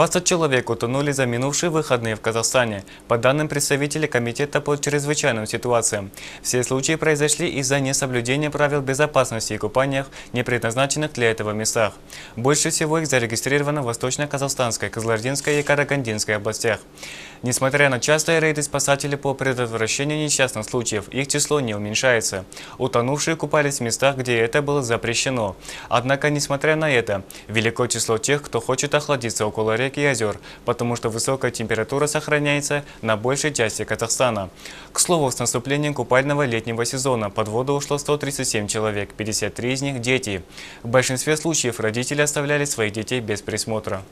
20 человек утонули за минувшие выходные в Казахстане, по данным представителей Комитета по чрезвычайным ситуациям. Все случаи произошли из-за несоблюдения правил безопасности и купаниях, не предназначенных для этого местах. Больше всего их зарегистрировано в Восточно-Казахстанской, Кызылординской и Карагандинской областях. Несмотря на частые рейды спасателей по предотвращению несчастных случаев, их число не уменьшается. Утонувшие купались в местах, где это было запрещено. Однако, несмотря на это, велико число тех, кто хочет охладиться около рек и озер, потому что высокая температура сохраняется на большей части Казахстана. К слову, с наступлением купального летнего сезона под воду ушло 137 человек, 53 из них – дети. В большинстве случаев родители оставляли своих детей без присмотра.